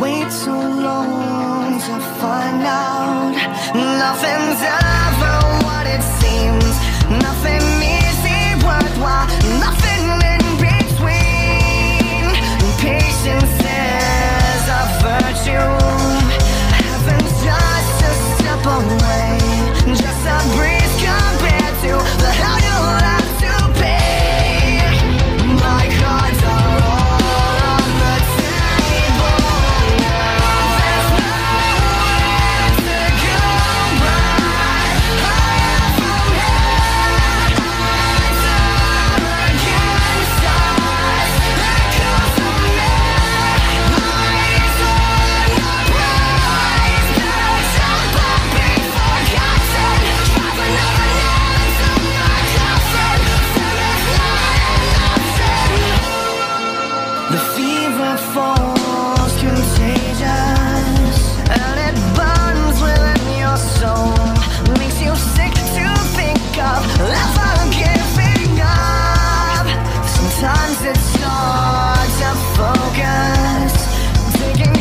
Wait so long to find out nothing's ever Sometimes it's hard to focus. Taking